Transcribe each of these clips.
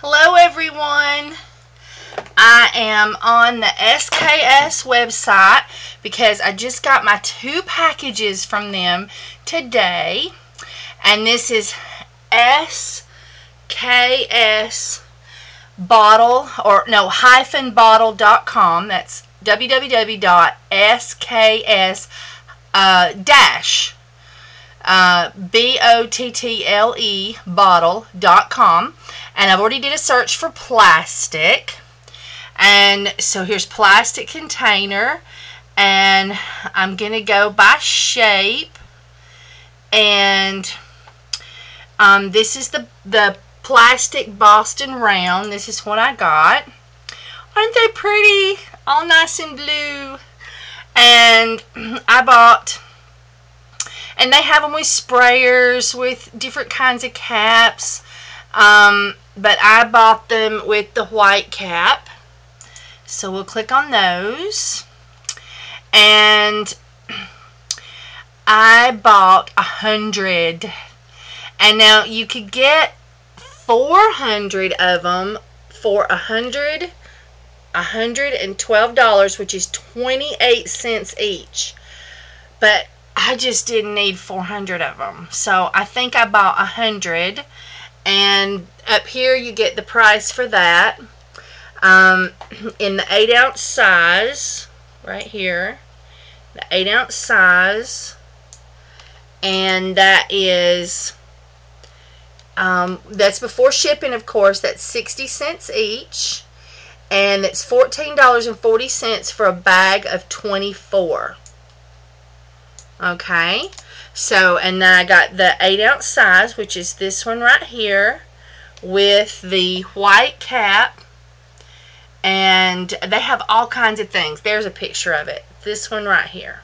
Hello everyone. I am on the SKS website because I just got my two packages from them today. And this is SKS bottle or no hyphen bottle.com. That's www.sks uh, dash uh, B-O-T-T-L-E bottle.com and I've already did a search for plastic. And so here's plastic container. And I'm gonna go by shape. And um, this is the the plastic Boston round. This is what I got. Aren't they pretty? All nice and blue. And I bought and they have them with sprayers with different kinds of caps um, but I bought them with the white cap so we'll click on those and I bought a hundred and now you could get 400 of them for a hundred a $112 which is 28 cents each but I just didn't need 400 of them. So I think I bought a 100. And up here you get the price for that. Um, in the 8 ounce size, right here, the 8 ounce size, and that is, um, that's before shipping, of course, that's 60 cents each, and it's $14.40 for a bag of 24. Okay, so, and then I got the 8 ounce size, which is this one right here, with the white cap, and they have all kinds of things. There's a picture of it. This one right here.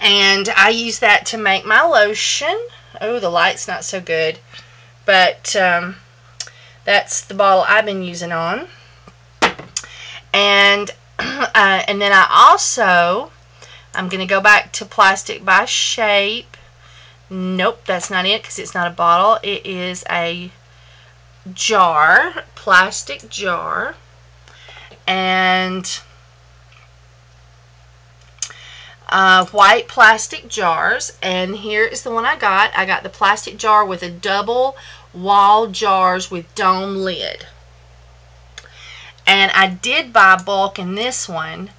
And I use that to make my lotion. Oh, the light's not so good. But um, that's the bottle I've been using on. And, uh, and then I also I'm going to go back to plastic by shape. Nope, that's not it because it's not a bottle. It is a jar, plastic jar. And uh, white plastic jars. And here is the one I got. I got the plastic jar with a double wall jars with dome lid. And I did buy bulk in this one.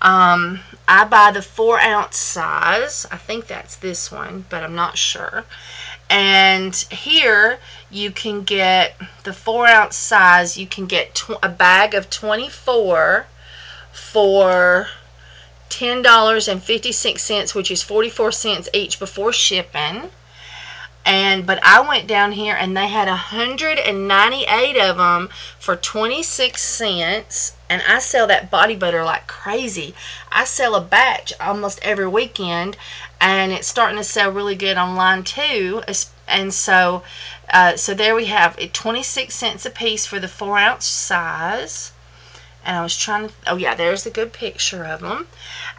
Um, I buy the 4 ounce size. I think that's this one, but I'm not sure. And here you can get the 4 ounce size. You can get a bag of 24 for $10.56, which is 44 cents each before shipping and but I went down here and they had 198 of them for 26 cents and I sell that body butter like crazy. I sell a batch almost every weekend and it's starting to sell really good online too. And so uh, so there we have it 26 cents a piece for the four ounce size. And I was trying to oh yeah there's a good picture of them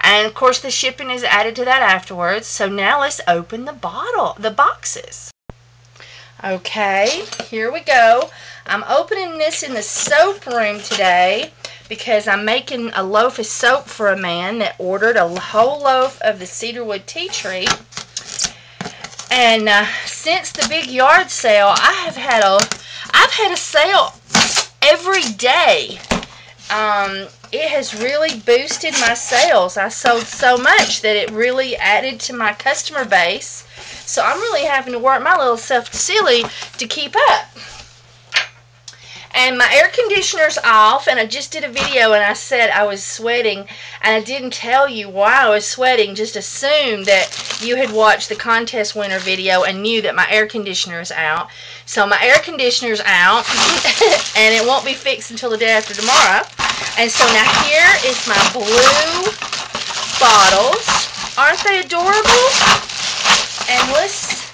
and of course the shipping is added to that afterwards. So now let's open the bottle the boxes. Okay here we go. I'm opening this in the soap room today because I'm making a loaf of soap for a man that ordered a whole loaf of the cedarwood tea tree and uh, since the big yard sale I have had a I've had a sale every day um, it has really boosted my sales. I sold so much that it really added to my customer base. So I'm really having to work my little self silly to keep up. And my air conditioner's off, and I just did a video and I said I was sweating, and I didn't tell you why I was sweating, just assumed that you had watched the contest winner video and knew that my air conditioner is out. So my air conditioner's out, and it won't be fixed until the day after tomorrow. And so now here is my blue bottles. Aren't they adorable? And let's,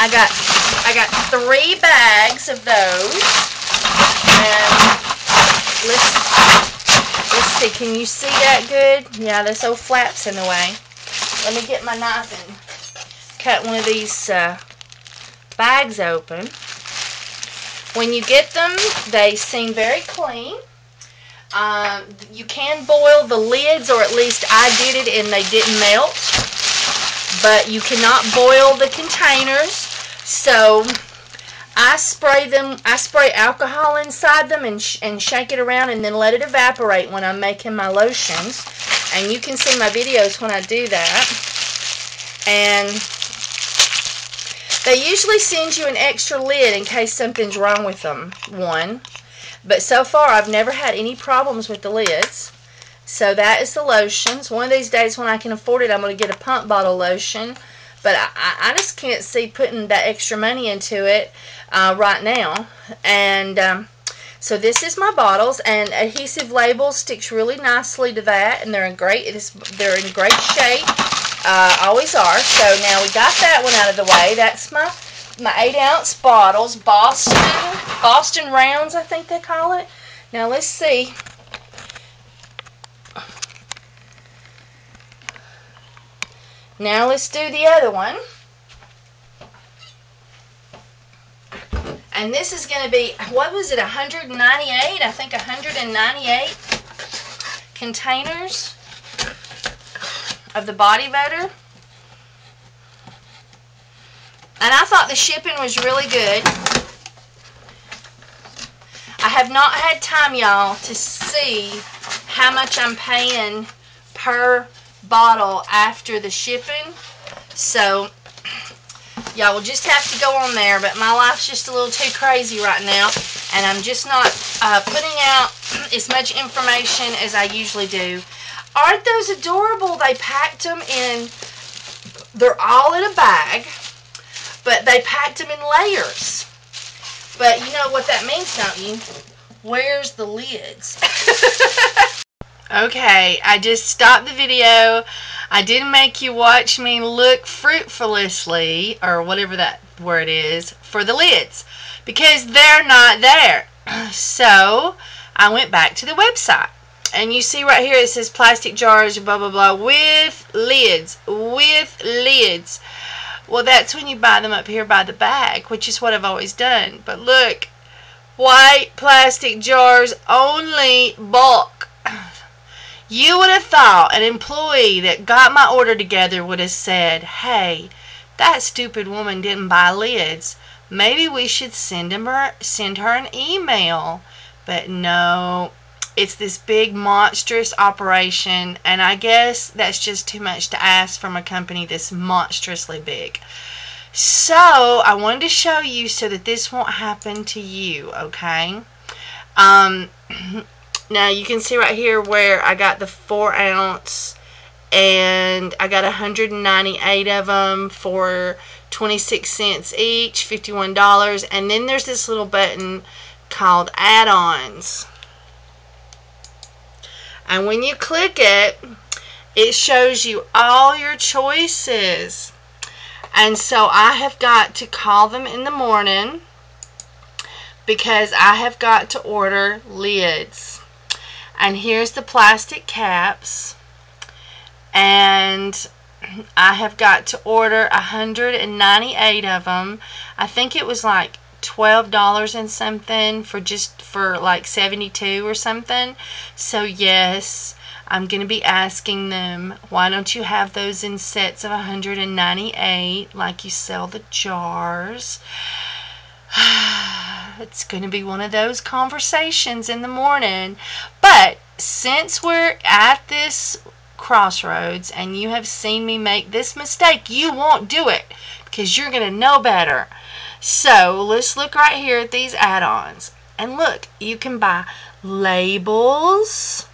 I got, I got three bags of those. Let's, let's see, can you see that good? Yeah, this old flap's in the way. Let me get my knife and cut one of these uh, bags open. When you get them, they seem very clean. Um, you can boil the lids, or at least I did it and they didn't melt. But you cannot boil the containers. So I spray them, I spray alcohol inside them and, sh and shake it around and then let it evaporate when I'm making my lotions. And you can see my videos when I do that. And they usually send you an extra lid in case something's wrong with them, one. But so far, I've never had any problems with the lids. So that is the lotions. One of these days when I can afford it, I'm going to get a pump bottle lotion. But I, I just can't see putting that extra money into it uh, right now. And um, so this is my bottles. And adhesive label sticks really nicely to that. And they're in great, it is, they're in great shape. Uh, always are. So now we got that one out of the way. That's my my 8 ounce bottles, Boston, Boston rounds I think they call it. Now let's see. Now let's do the other one. And this is going to be, what was it, 198? I think 198 containers of the body butter. And I thought the shipping was really good. I have not had time, y'all, to see how much I'm paying per bottle after the shipping. So, y'all will just have to go on there. But my life's just a little too crazy right now. And I'm just not uh, putting out as much information as I usually do. Aren't those adorable? They packed them in, they're all in a bag. But they packed them in layers. But you know what that means, don't you? Where's the lids? okay, I just stopped the video. I didn't make you watch me look fruitfully, or whatever that word is, for the lids. Because they're not there. So, I went back to the website. And you see right here it says plastic jars, blah, blah, blah, with lids. With lids. Well, that's when you buy them up here by the bag, which is what I've always done. But look, white plastic jars only bulk. You would have thought an employee that got my order together would have said, hey, that stupid woman didn't buy lids. Maybe we should send, her, send her an email. But no, it's this big monstrous operation and I guess that's just too much to ask from a company this monstrously big. So I wanted to show you so that this won't happen to you, okay? Um, now you can see right here where I got the four ounce and I got 198 of them for 26 cents each, $51. And then there's this little button called add-ons and when you click it, it shows you all your choices. And so I have got to call them in the morning because I have got to order lids. And here's the plastic caps. And I have got to order 198 of them. I think it was like twelve dollars and something for just for like 72 or something so yes I'm gonna be asking them why don't you have those in sets of 198 like you sell the jars it's gonna be one of those conversations in the morning but since we're at this crossroads and you have seen me make this mistake you won't do it because you're gonna know better so let's look right here at these add-ons. And look, you can buy labels.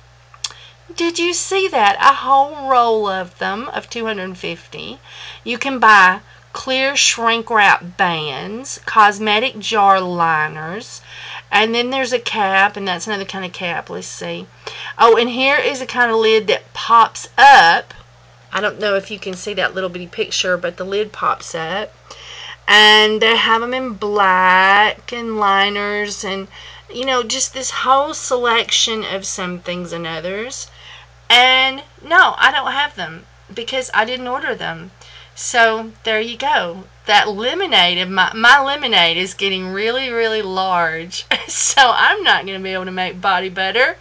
Did you see that? A whole roll of them of 250. You can buy clear shrink wrap bands, cosmetic jar liners, and then there's a cap, and that's another kind of cap. Let's see. Oh, and here is a kind of lid that pops up. I don't know if you can see that little bitty picture, but the lid pops up and they have them in black and liners and you know just this whole selection of some things and others and no I don't have them because I didn't order them so there you go. That lemonade my my lemonade is getting really really large so i'm not going to be able to make body butter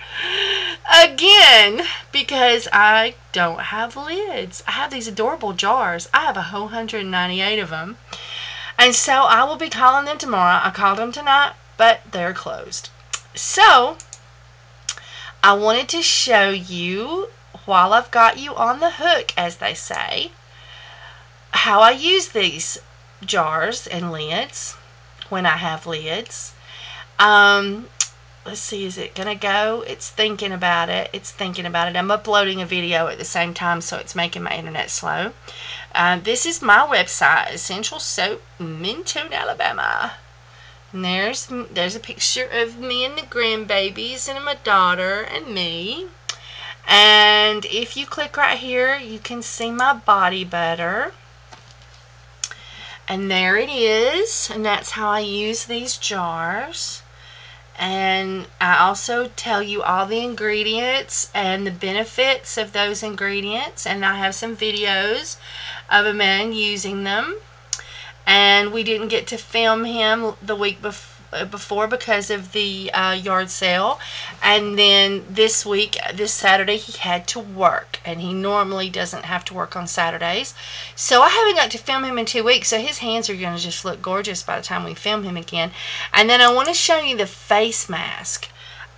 again because i don't have lids. I have these adorable jars. I have a whole 198 of them and so i will be calling them tomorrow. I called them tonight but they're closed. So i wanted to show you while i've got you on the hook as they say how I use these jars and lids when I have lids. Um, let's see, is it going to go? It's thinking about it. It's thinking about it. I'm uploading a video at the same time, so it's making my internet slow. Uh, this is my website, Essential Soap, Mentone, Alabama. And there's, there's a picture of me and the grandbabies and my daughter and me. And if you click right here, you can see my body butter. And there it is. And that's how I use these jars. And I also tell you all the ingredients and the benefits of those ingredients. And I have some videos of a man using them. And we didn't get to film him the week before before because of the uh, yard sale and then this week this Saturday he had to work and he normally doesn't have to work on Saturdays so I haven't got to film him in two weeks so his hands are going to just look gorgeous by the time we film him again and then I want to show you the face mask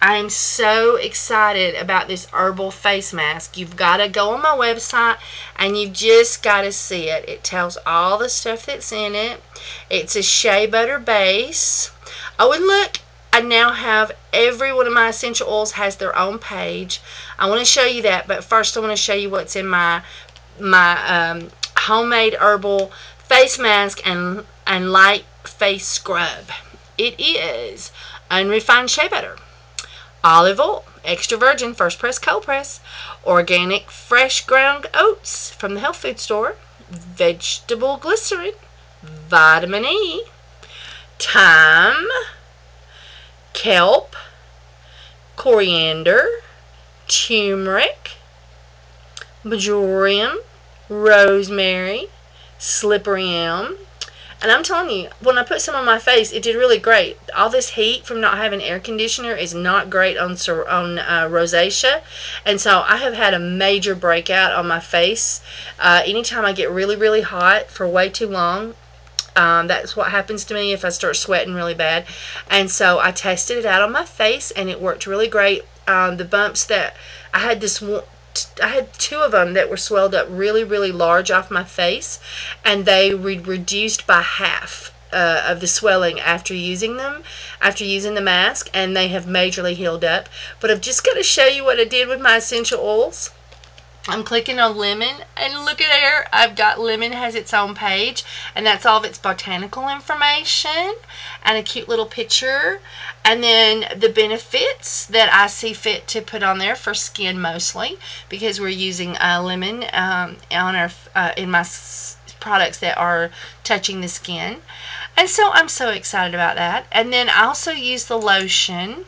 I am so excited about this herbal face mask. You've got to go on my website and you've just got to see it. It tells all the stuff that's in it. It's a shea butter base. Oh, and look, I now have every one of my essential oils has their own page. I want to show you that, but first I want to show you what's in my my um, homemade herbal face mask and and light face scrub. It is unrefined shea butter olive oil, extra virgin, first press, cold press, organic fresh ground oats from the health food store, vegetable glycerin, vitamin E, thyme, kelp, coriander, turmeric, marjoram, rosemary, slippery elm, and I'm telling you, when I put some on my face, it did really great. All this heat from not having air conditioner is not great on on uh, rosacea, and so I have had a major breakout on my face. Uh, anytime I get really really hot for way too long, um, that's what happens to me if I start sweating really bad. And so I tested it out on my face, and it worked really great. Um, the bumps that I had this one I had two of them that were swelled up really, really large off my face, and they re reduced by half uh, of the swelling after using them, after using the mask, and they have majorly healed up. But I've just got to show you what I did with my essential oils. I'm clicking on lemon and look at there I've got lemon has its own page and that's all of its botanical information and a cute little picture and then the benefits that I see fit to put on there for skin mostly because we're using uh, lemon um, on our uh, in my products that are touching the skin and so I'm so excited about that and then I also use the lotion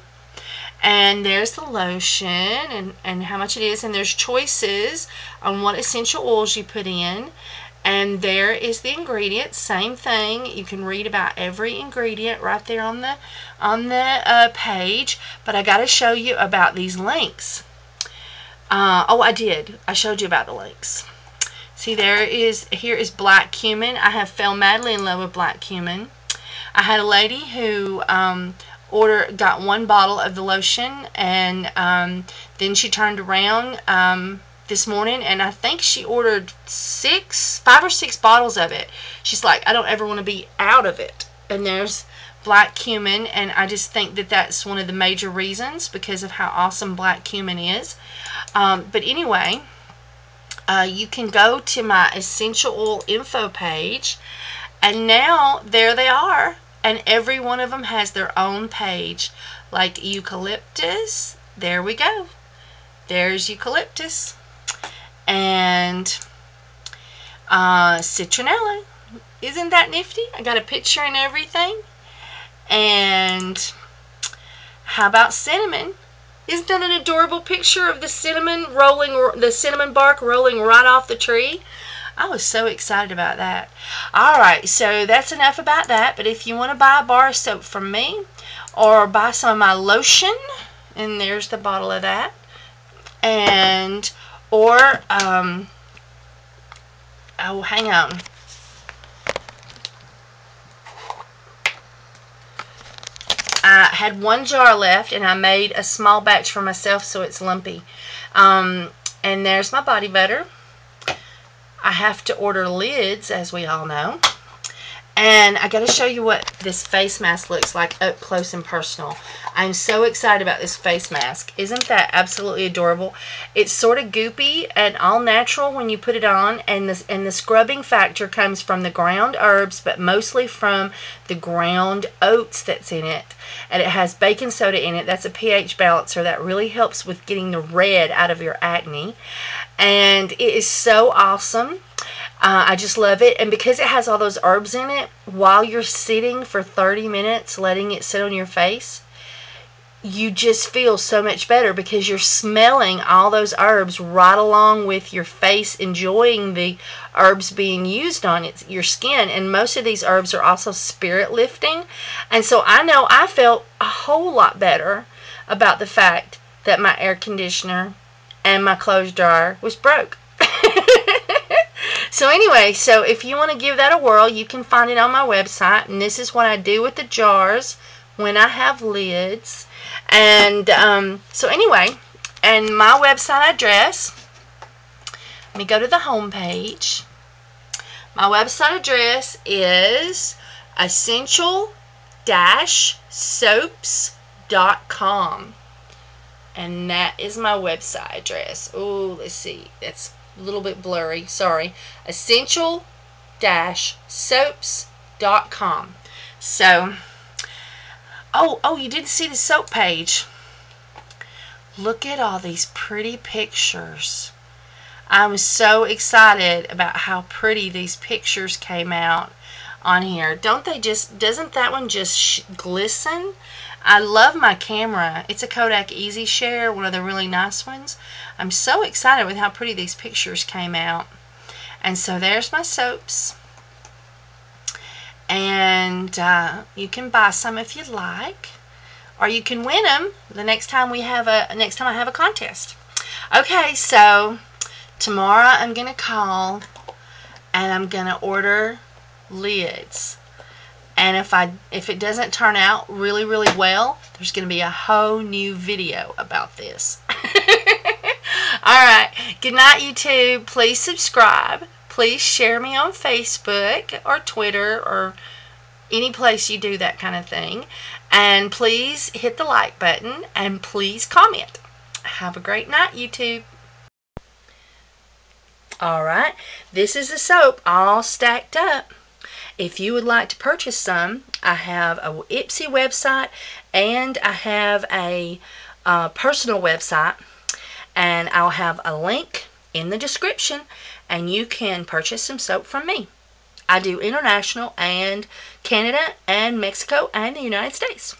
and there's the lotion and, and how much it is and there's choices on what essential oils you put in. And there is the ingredients same thing. You can read about every ingredient right there on the on the uh, page but I got to show you about these links. Uh, oh I did. I showed you about the links. See there is here is black cumin. I have fell madly in love with black cumin. I had a lady who um, order got one bottle of the lotion and um, then she turned around um, this morning and I think she ordered six five or six bottles of it. She's like I don't ever want to be out of it. And there's black cumin and I just think that that's one of the major reasons because of how awesome black cumin is. Um, but anyway uh, you can go to my essential oil info page and now there they are and every one of them has their own page. Like eucalyptus there we go. There's eucalyptus. And uh, citronella. Isn't that nifty? I got a picture and everything. And how about cinnamon? Isn't that an adorable picture of the cinnamon rolling the cinnamon bark rolling right off the tree I was so excited about that. All right, so that's enough about that. But if you want to buy a bar of soap from me or buy some of my lotion, and there's the bottle of that, and or um, oh, hang on. I had one jar left and I made a small batch for myself so it's lumpy. Um, and there's my body butter. I have to order lids, as we all know. And I got to show you what this face mask looks like up close and personal. I'm so excited about this face mask. Isn't that absolutely adorable? It's sort of goopy and all natural when you put it on. And, this, and the scrubbing factor comes from the ground herbs, but mostly from the ground oats that's in it. And it has baking soda in it. That's a pH balancer that really helps with getting the red out of your acne. And it is so awesome. Uh, I just love it. And because it has all those herbs in it, while you're sitting for 30 minutes letting it sit on your face, you just feel so much better because you're smelling all those herbs right along with your face enjoying the herbs being used on it, your skin. And most of these herbs are also spirit lifting. And so I know I felt a whole lot better about the fact that my air conditioner and my clothes dryer was broke. So anyway, so if you want to give that a whirl, you can find it on my website. And this is what I do with the jars when I have lids. And um, so anyway, and my website address, let me go to the home page. My website address is essential-soaps.com. And that is my website address. Oh, let's see. That's a little bit blurry, sorry, essential-soaps.com. So, oh, oh, you didn't see the soap page. Look at all these pretty pictures. I'm so excited about how pretty these pictures came out on here. Don't they just, doesn't that one just glisten? I love my camera. It's a Kodak EasyShare, one of the really nice ones. I'm so excited with how pretty these pictures came out. And so there's my soaps. And uh, you can buy some if you like. Or you can win them the next time we have a next time I have a contest. Okay, so tomorrow I'm gonna call and I'm gonna order lids and if I if it doesn't turn out really really well there's going to be a whole new video about this. All right. Good night YouTube. Please subscribe. Please share me on Facebook or Twitter or any place you do that kind of thing. And please hit the like button and please comment. Have a great night YouTube. All right. This is the soap all stacked up if you would like to purchase some, I have a Etsy website and I have a uh, personal website and I'll have a link in the description and you can purchase some soap from me. I do international and Canada and Mexico and the United States.